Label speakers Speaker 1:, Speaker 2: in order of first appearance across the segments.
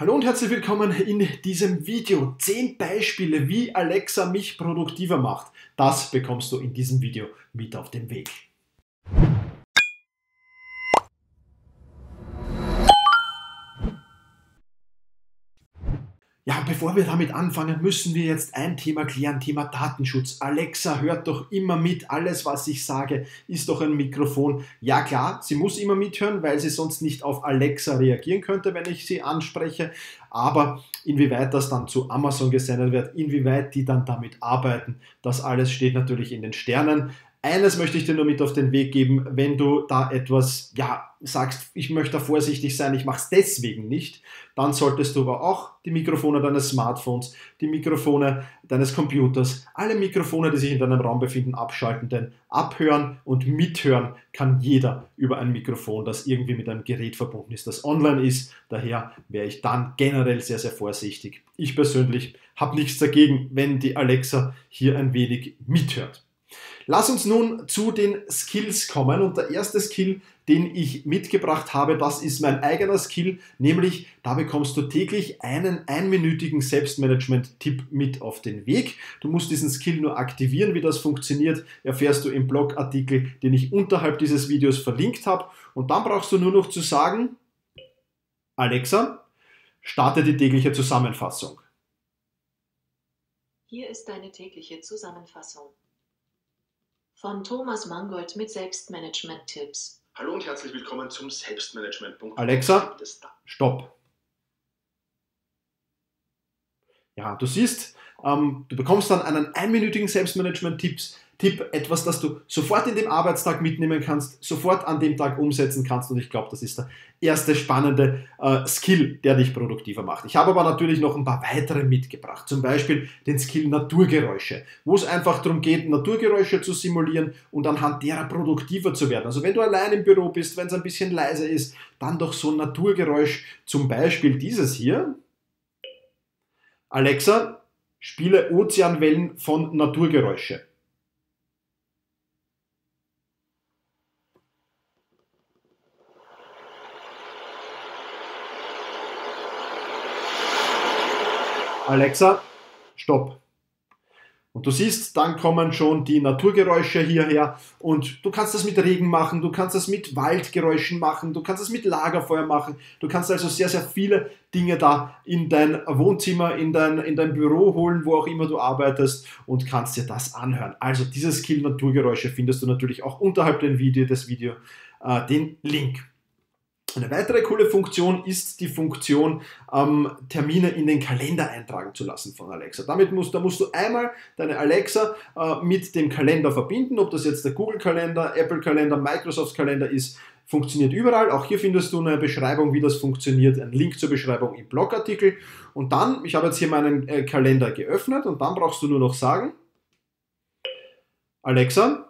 Speaker 1: Hallo und herzlich willkommen in diesem Video. 10 Beispiele, wie Alexa mich produktiver macht. Das bekommst du in diesem Video mit auf den Weg. Ja, bevor wir damit anfangen, müssen wir jetzt ein Thema klären, Thema Datenschutz. Alexa hört doch immer mit, alles was ich sage, ist doch ein Mikrofon. Ja klar, sie muss immer mithören, weil sie sonst nicht auf Alexa reagieren könnte, wenn ich sie anspreche. Aber inwieweit das dann zu Amazon gesendet wird, inwieweit die dann damit arbeiten, das alles steht natürlich in den Sternen. Eines möchte ich dir nur mit auf den Weg geben, wenn du da etwas, ja, sagst, ich möchte da vorsichtig sein, ich mache es deswegen nicht, dann solltest du aber auch die Mikrofone deines Smartphones, die Mikrofone deines Computers, alle Mikrofone, die sich in deinem Raum befinden, abschalten, denn abhören und mithören kann jeder über ein Mikrofon, das irgendwie mit einem Gerät verbunden ist, das online ist. Daher wäre ich dann generell sehr, sehr vorsichtig. Ich persönlich habe nichts dagegen, wenn die Alexa hier ein wenig mithört. Lass uns nun zu den Skills kommen und der erste Skill, den ich mitgebracht habe, das ist mein eigener Skill, nämlich da bekommst du täglich einen einminütigen Selbstmanagement-Tipp mit auf den Weg. Du musst diesen Skill nur aktivieren, wie das funktioniert, erfährst du im Blogartikel, den ich unterhalb dieses Videos verlinkt habe und dann brauchst du nur noch zu sagen, Alexa, starte die tägliche Zusammenfassung.
Speaker 2: Hier ist deine tägliche Zusammenfassung von Thomas Mangold mit Selbstmanagement-Tipps.
Speaker 3: Hallo und herzlich willkommen zum Selbstmanagement.
Speaker 1: Alexa, stopp. Ja, du siehst, ähm, du bekommst dann einen einminütigen Selbstmanagement-Tipps Tipp, etwas, das du sofort in dem Arbeitstag mitnehmen kannst, sofort an dem Tag umsetzen kannst. Und ich glaube, das ist der erste spannende äh, Skill, der dich produktiver macht. Ich habe aber natürlich noch ein paar weitere mitgebracht. Zum Beispiel den Skill Naturgeräusche, wo es einfach darum geht, Naturgeräusche zu simulieren und anhand derer produktiver zu werden. Also wenn du allein im Büro bist, wenn es ein bisschen leise ist, dann doch so ein Naturgeräusch, zum Beispiel dieses hier. Alexa, spiele Ozeanwellen von Naturgeräusche. Alexa, stopp. Und du siehst, dann kommen schon die Naturgeräusche hierher und du kannst das mit Regen machen, du kannst das mit Waldgeräuschen machen, du kannst das mit Lagerfeuer machen, du kannst also sehr, sehr viele Dinge da in dein Wohnzimmer, in dein, in dein Büro holen, wo auch immer du arbeitest und kannst dir das anhören. Also dieses Skill Naturgeräusche findest du natürlich auch unterhalb des Video, des Video äh, den Link. Eine weitere coole Funktion ist die Funktion, ähm, Termine in den Kalender eintragen zu lassen von Alexa. Damit musst, da musst du einmal deine Alexa äh, mit dem Kalender verbinden, ob das jetzt der Google-Kalender, Apple-Kalender, Microsoft-Kalender ist, funktioniert überall. Auch hier findest du eine Beschreibung, wie das funktioniert, einen Link zur Beschreibung im Blogartikel. Und dann, ich habe jetzt hier meinen äh, Kalender geöffnet und dann brauchst du nur noch sagen, Alexa,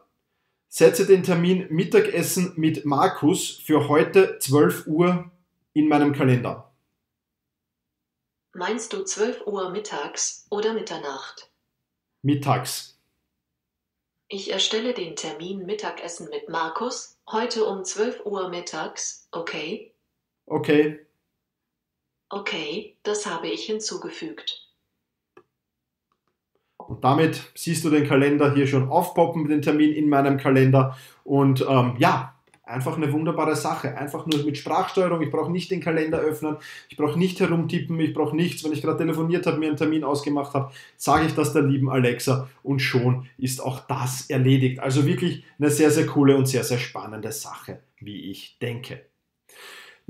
Speaker 1: Setze den Termin Mittagessen mit Markus für heute 12 Uhr in meinem Kalender.
Speaker 2: Meinst du 12 Uhr mittags oder Mitternacht?
Speaker 1: Mittags.
Speaker 2: Ich erstelle den Termin Mittagessen mit Markus heute um 12 Uhr mittags, okay?
Speaker 1: Okay.
Speaker 2: Okay, das habe ich hinzugefügt.
Speaker 1: Und damit siehst du den Kalender hier schon aufpoppen, den Termin in meinem Kalender. Und ähm, ja, einfach eine wunderbare Sache. Einfach nur mit Sprachsteuerung. Ich brauche nicht den Kalender öffnen, ich brauche nicht herumtippen, ich brauche nichts. Wenn ich gerade telefoniert habe, mir einen Termin ausgemacht habe, sage ich das der lieben Alexa und schon ist auch das erledigt. Also wirklich eine sehr, sehr coole und sehr, sehr spannende Sache, wie ich denke.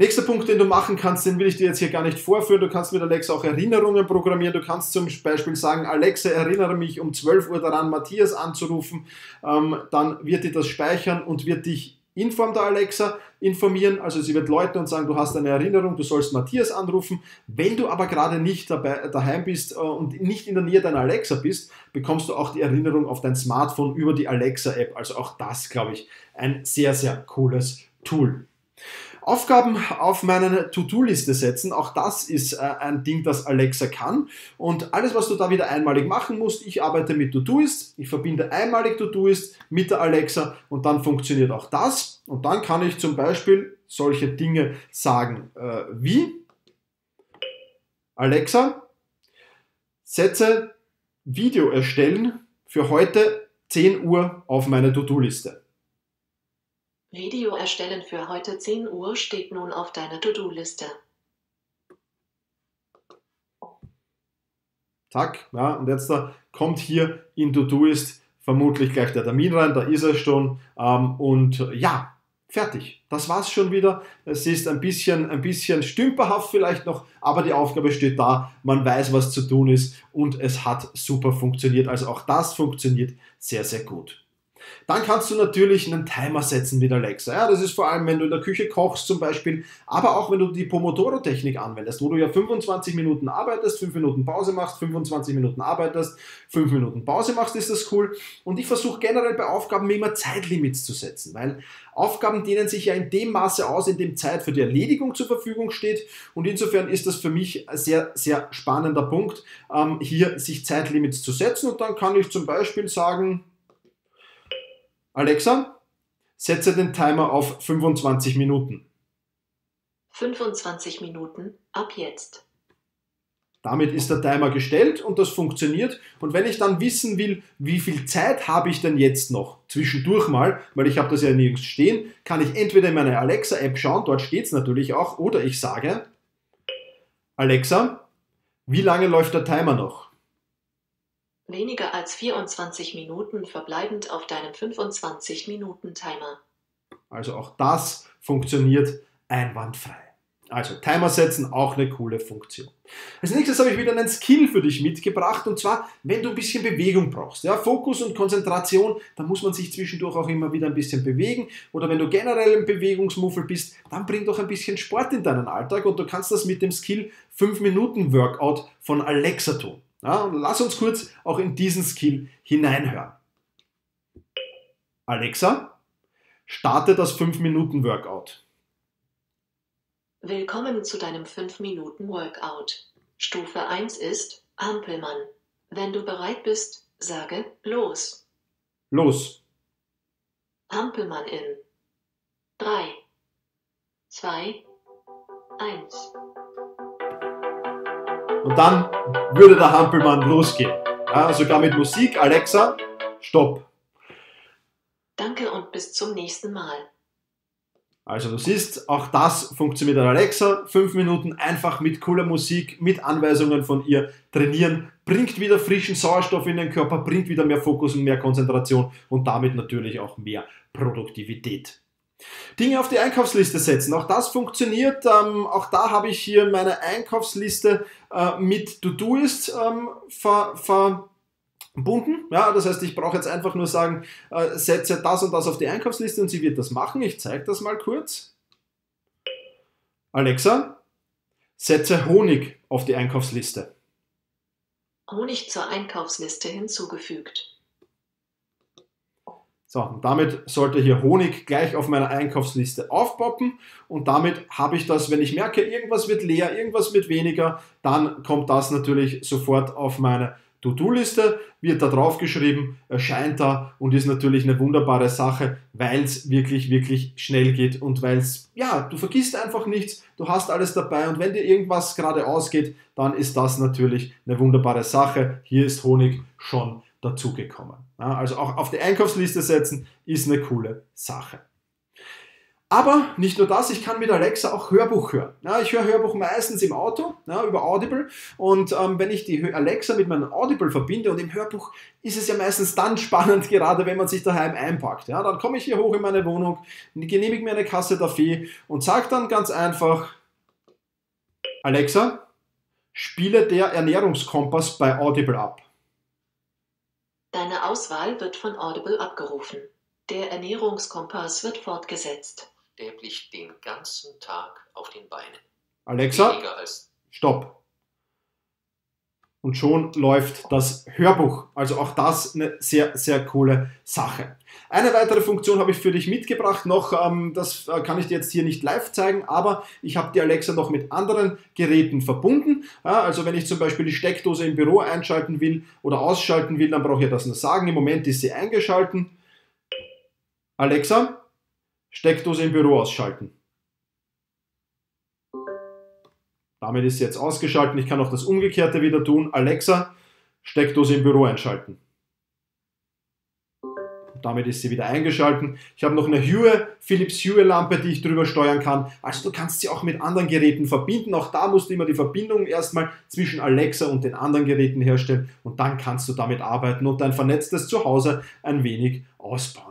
Speaker 1: Nächster Punkt, den du machen kannst, den will ich dir jetzt hier gar nicht vorführen. Du kannst mit Alexa auch Erinnerungen programmieren. Du kannst zum Beispiel sagen, Alexa, erinnere mich um 12 Uhr daran, Matthias anzurufen. Ähm, dann wird die das speichern und wird dich in Form der Alexa informieren. Also sie wird läuten und sagen, du hast eine Erinnerung, du sollst Matthias anrufen. Wenn du aber gerade nicht dabei, daheim bist äh, und nicht in der Nähe deiner Alexa bist, bekommst du auch die Erinnerung auf dein Smartphone über die Alexa-App. Also auch das, glaube ich, ein sehr, sehr cooles Tool. Aufgaben auf meine To-Do-Liste setzen, auch das ist äh, ein Ding, das Alexa kann. Und alles, was du da wieder einmalig machen musst, ich arbeite mit To-Doist, ich verbinde einmalig To-Doist mit der Alexa und dann funktioniert auch das. Und dann kann ich zum Beispiel solche Dinge sagen äh, wie Alexa, setze Video erstellen für heute 10 Uhr auf meine To-Do-Liste.
Speaker 2: Video erstellen für heute 10 Uhr steht nun auf deiner To-Do-Liste.
Speaker 1: Zack, ja, und jetzt da kommt hier in To-Do-Ist vermutlich gleich der Termin rein, da ist er schon. Ähm, und ja, fertig. Das war's schon wieder. Es ist ein bisschen, ein bisschen stümperhaft vielleicht noch, aber die Aufgabe steht da. Man weiß, was zu tun ist und es hat super funktioniert. Also auch das funktioniert sehr, sehr gut. Dann kannst du natürlich einen Timer setzen mit Alexa. Ja, das ist vor allem, wenn du in der Küche kochst zum Beispiel, aber auch wenn du die Pomodoro-Technik anwendest, wo du ja 25 Minuten arbeitest, 5 Minuten Pause machst, 25 Minuten arbeitest, 5 Minuten Pause machst, ist das cool. Und ich versuche generell bei Aufgaben immer Zeitlimits zu setzen, weil Aufgaben dehnen sich ja in dem Maße aus, in dem Zeit für die Erledigung zur Verfügung steht. Und insofern ist das für mich ein sehr, sehr spannender Punkt, ähm, hier sich Zeitlimits zu setzen. Und dann kann ich zum Beispiel sagen, Alexa, setze den Timer auf 25 Minuten.
Speaker 2: 25 Minuten ab jetzt.
Speaker 1: Damit ist der Timer gestellt und das funktioniert. Und wenn ich dann wissen will, wie viel Zeit habe ich denn jetzt noch zwischendurch mal, weil ich habe das ja nirgends stehen, kann ich entweder in meine Alexa-App schauen, dort steht es natürlich auch, oder ich sage, Alexa, wie lange läuft der Timer noch?
Speaker 2: Weniger als 24 Minuten verbleibend auf deinem 25-Minuten-Timer.
Speaker 1: Also auch das funktioniert einwandfrei. Also Timer setzen, auch eine coole Funktion. Als nächstes habe ich wieder einen Skill für dich mitgebracht und zwar, wenn du ein bisschen Bewegung brauchst. Ja, Fokus und Konzentration, da muss man sich zwischendurch auch immer wieder ein bisschen bewegen. Oder wenn du generell ein Bewegungsmuffel bist, dann bring doch ein bisschen Sport in deinen Alltag und du kannst das mit dem Skill 5 Minuten Workout von Alexa tun. Ja, und lass uns kurz auch in diesen Skill hineinhören. Alexa, starte das 5-Minuten-Workout.
Speaker 2: Willkommen zu deinem 5-Minuten-Workout. Stufe 1 ist Ampelmann. Wenn du bereit bist, sage los.
Speaker 1: Los.
Speaker 2: Ampelmann in 3, 2, 1.
Speaker 1: Und dann würde der Hampelmann losgehen. Ja, sogar mit Musik. Alexa, stopp.
Speaker 2: Danke und bis zum nächsten Mal.
Speaker 1: Also du siehst, auch das funktioniert an Alexa. Fünf Minuten einfach mit cooler Musik, mit Anweisungen von ihr trainieren, bringt wieder frischen Sauerstoff in den Körper, bringt wieder mehr Fokus und mehr Konzentration und damit natürlich auch mehr Produktivität. Dinge auf die Einkaufsliste setzen. Auch das funktioniert. Ähm, auch da habe ich hier meine Einkaufsliste äh, mit To-Do-Ist ähm, ver, verbunden. Ja, das heißt, ich brauche jetzt einfach nur sagen, äh, setze das und das auf die Einkaufsliste und sie wird das machen. Ich zeige das mal kurz. Alexa, setze Honig auf die Einkaufsliste.
Speaker 2: Honig zur Einkaufsliste hinzugefügt.
Speaker 1: So, damit sollte hier Honig gleich auf meiner Einkaufsliste aufpoppen und damit habe ich das, wenn ich merke, irgendwas wird leer, irgendwas wird weniger, dann kommt das natürlich sofort auf meine To-Do-Liste, wird da drauf geschrieben, erscheint da und ist natürlich eine wunderbare Sache, weil es wirklich, wirklich schnell geht und weil es, ja, du vergisst einfach nichts, du hast alles dabei und wenn dir irgendwas gerade ausgeht, dann ist das natürlich eine wunderbare Sache. Hier ist Honig schon dazugekommen. Also auch auf die Einkaufsliste setzen ist eine coole Sache. Aber nicht nur das, ich kann mit Alexa auch Hörbuch hören. Ja, ich höre Hörbuch meistens im Auto, ja, über Audible. Und ähm, wenn ich die Alexa mit meinem Audible verbinde und im Hörbuch ist es ja meistens dann spannend, gerade wenn man sich daheim einpackt. Ja, dann komme ich hier hoch in meine Wohnung, genehmige mir eine Kasse Kaffee und sage dann ganz einfach, Alexa, spiele der Ernährungskompass bei Audible ab.
Speaker 2: Deine Auswahl wird von Audible abgerufen. Der Ernährungskompass wird fortgesetzt.
Speaker 4: Der liegt den ganzen Tag auf den Beinen.
Speaker 1: Alexa, stopp. Und schon läuft das Hörbuch. Also auch das eine sehr, sehr coole Sache. Eine weitere Funktion habe ich für dich mitgebracht noch. Ähm, das äh, kann ich dir jetzt hier nicht live zeigen, aber ich habe die Alexa noch mit anderen Geräten verbunden. Also wenn ich zum Beispiel die Steckdose im Büro einschalten will oder ausschalten will, dann brauche ich das nur sagen. Im Moment ist sie eingeschalten. Alexa, Steckdose im Büro ausschalten. Damit ist sie jetzt ausgeschaltet. Ich kann auch das Umgekehrte wieder tun. Alexa, Steckdose im Büro einschalten. Damit ist sie wieder eingeschalten. Ich habe noch eine Hue, Philips Hue Lampe, die ich drüber steuern kann. Also du kannst sie auch mit anderen Geräten verbinden. Auch da musst du immer die Verbindung erstmal zwischen Alexa und den anderen Geräten herstellen und dann kannst du damit arbeiten und dein vernetztes Zuhause ein wenig ausbauen.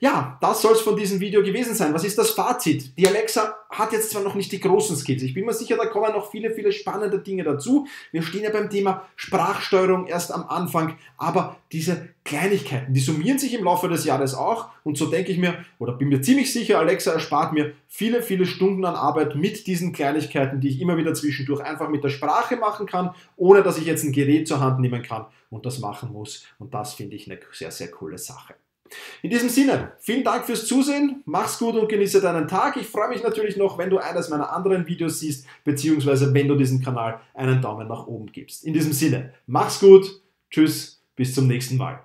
Speaker 1: Ja, das soll es von diesem Video gewesen sein. Was ist das Fazit? Die Alexa hat jetzt zwar noch nicht die großen Skills. Ich bin mir sicher, da kommen noch viele, viele spannende Dinge dazu. Wir stehen ja beim Thema Sprachsteuerung erst am Anfang, aber diese Kleinigkeiten, die summieren sich im Laufe des Jahres auch. Und so denke ich mir, oder bin mir ziemlich sicher, Alexa erspart mir viele, viele Stunden an Arbeit mit diesen Kleinigkeiten, die ich immer wieder zwischendurch einfach mit der Sprache machen kann, ohne dass ich jetzt ein Gerät zur Hand nehmen kann und das machen muss. Und das finde ich eine sehr, sehr coole Sache. In diesem Sinne, vielen Dank fürs Zusehen, mach's gut und genieße deinen Tag. Ich freue mich natürlich noch, wenn du eines meiner anderen Videos siehst, beziehungsweise wenn du diesem Kanal einen Daumen nach oben gibst. In diesem Sinne, mach's gut, tschüss, bis zum nächsten Mal.